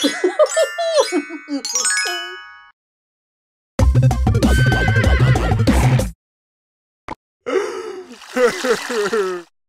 Ha ha ha!